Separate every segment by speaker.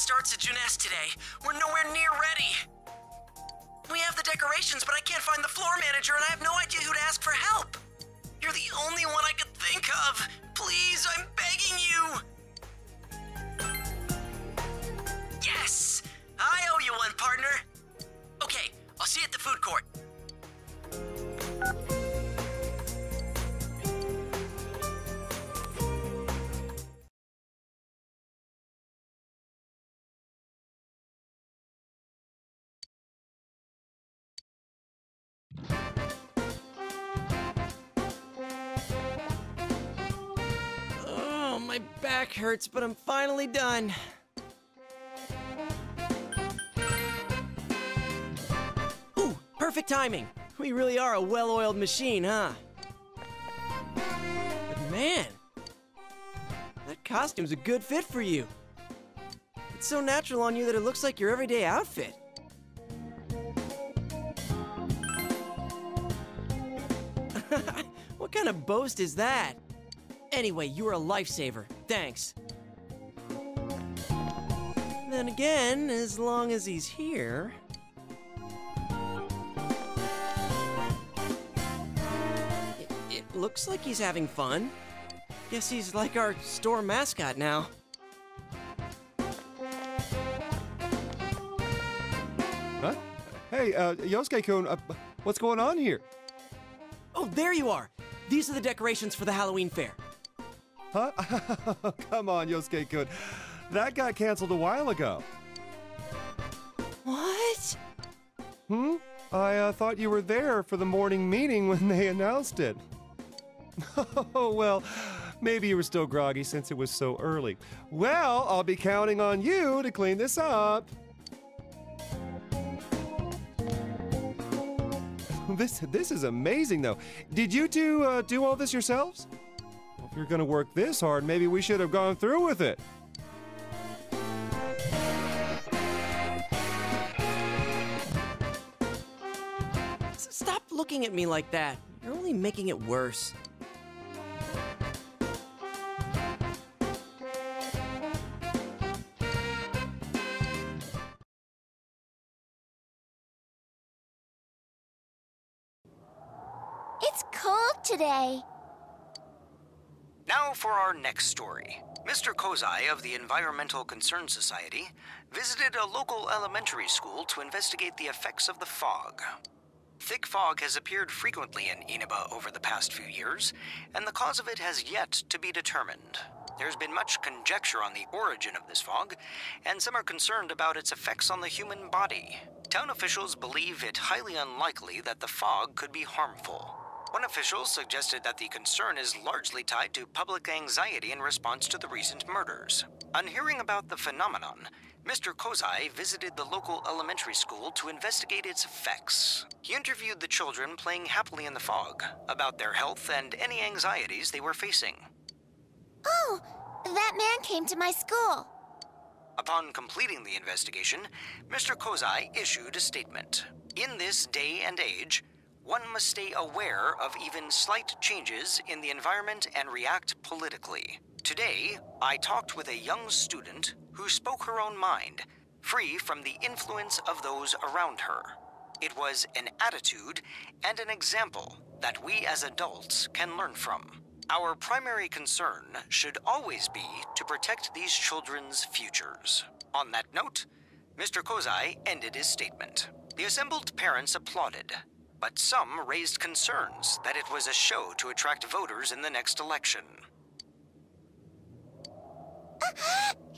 Speaker 1: starts at Junes today. We're nowhere near ready. We have the decorations, but I can't find the floor manager and I have no idea who to ask for help. You're the only one I could think of. Please, I'm begging you. Yes! I owe you one, partner. Okay, I'll see you at the food court. My back hurts, but I'm finally done. Ooh, perfect timing. We really are a well oiled machine, huh? But man, that costume's a good fit for you. It's so natural on you that it looks like your everyday outfit. what kind of boast is that? Anyway, you are a lifesaver. Thanks. Then again, as long as he's here. It, it looks like he's having fun. Guess he's like our store mascot now.
Speaker 2: Huh? Hey, uh, Yosuke-kun, uh, what's going on here?
Speaker 1: Oh, there you are! These are the decorations for the Halloween fair.
Speaker 2: Huh? Come on, Yosuke-kun. That got canceled a while ago.
Speaker 1: What?
Speaker 2: Hmm? I uh, thought you were there for the morning meeting when they announced it. Oh, well, maybe you were still groggy since it was so early. Well, I'll be counting on you to clean this up. This this is amazing, though. Did you two uh, do all this yourselves? Well, if you're gonna work this hard, maybe we should have gone through with it.
Speaker 1: Stop looking at me like that. You're only making it worse.
Speaker 3: It's cold today.
Speaker 4: Now for our next story. Mr. Kozai of the Environmental Concern Society visited a local elementary school to investigate the effects of the fog. Thick fog has appeared frequently in Inaba over the past few years, and the cause of it has yet to be determined. There's been much conjecture on the origin of this fog, and some are concerned about its effects on the human body. Town officials believe it highly unlikely that the fog could be harmful. One official suggested that the concern is largely tied to public anxiety in response to the recent murders. On hearing about the phenomenon, Mr. Kozai visited the local elementary school to investigate its effects. He interviewed the children playing happily in the fog about their health and any anxieties they were facing.
Speaker 3: Oh, that man came to my school.
Speaker 4: Upon completing the investigation, Mr. Kozai issued a statement. In this day and age, one must stay aware of even slight changes in the environment and react politically. Today, I talked with a young student who spoke her own mind, free from the influence of those around her. It was an attitude and an example that we as adults can learn from. Our primary concern should always be to protect these children's futures. On that note, Mr. Kozai ended his statement. The assembled parents applauded, but some raised concerns that it was a show to attract voters in the next election.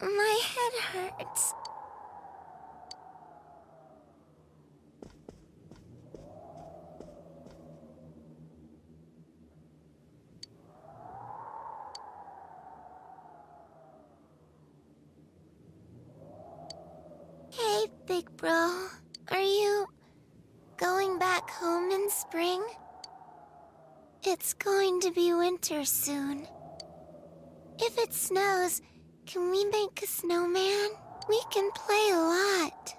Speaker 3: My head hurts. Hey, big bro. Are you going back home in spring? It's going to be winter soon. If it snows, can we make a snowman? We can play a lot.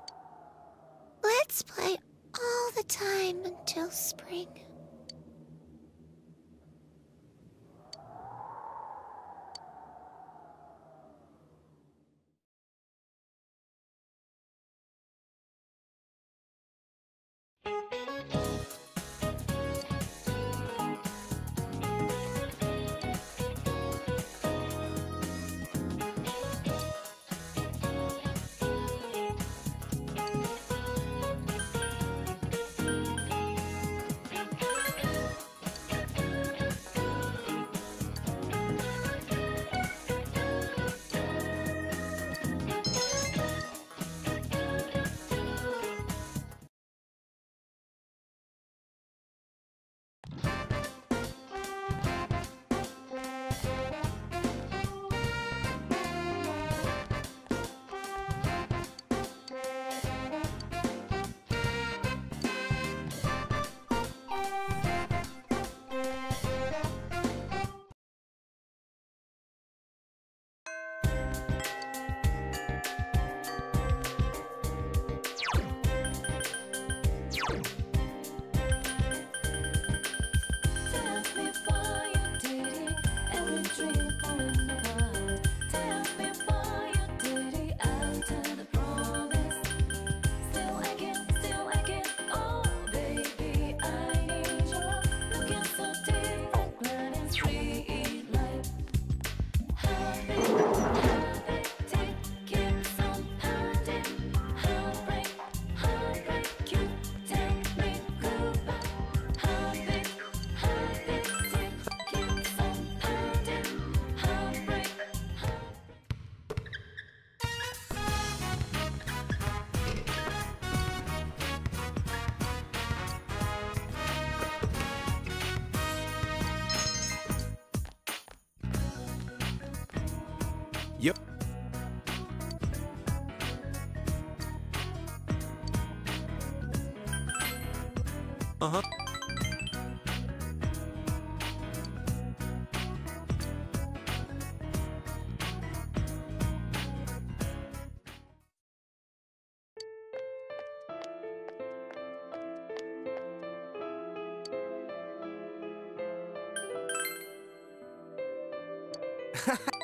Speaker 3: Let's play all the time until spring.
Speaker 2: Uh huh. Thank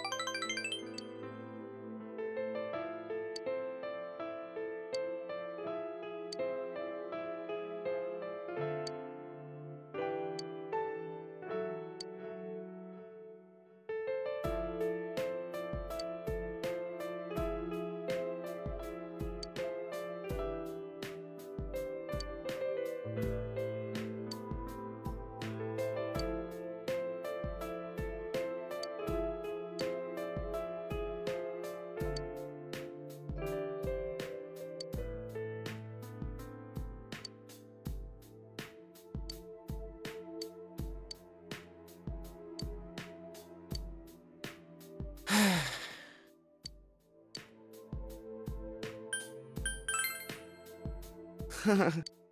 Speaker 3: Oh, oh,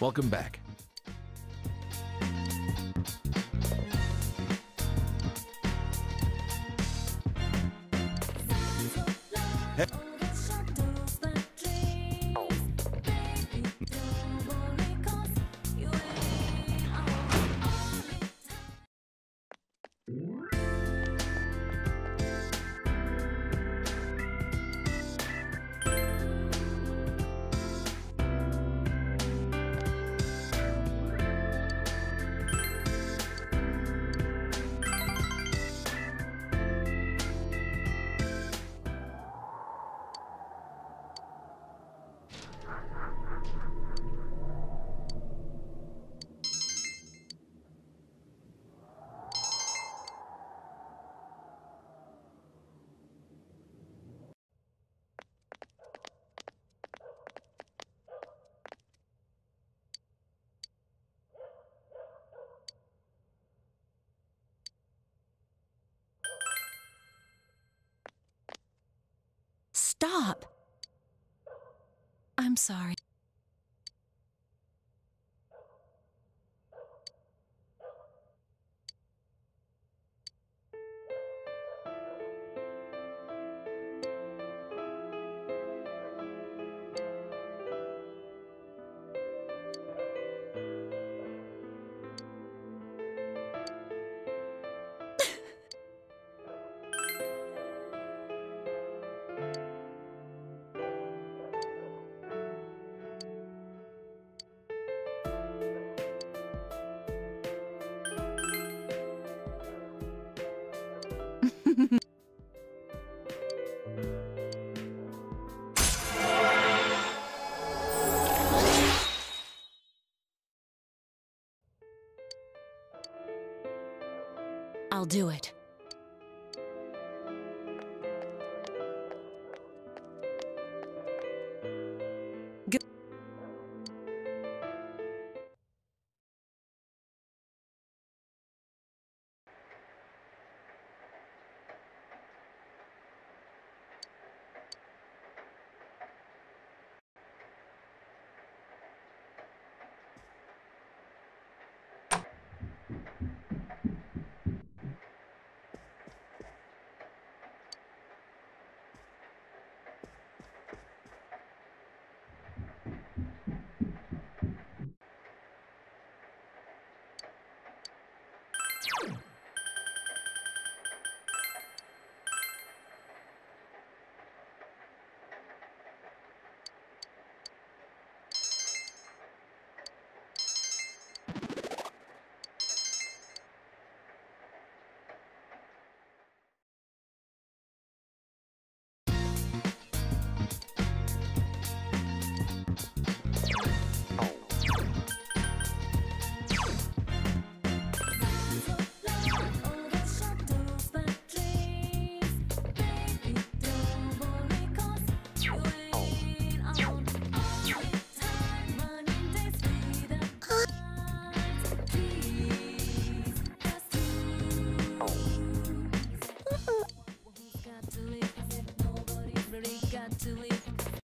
Speaker 3: Welcome back.
Speaker 5: Stop! I'm sorry. Do it.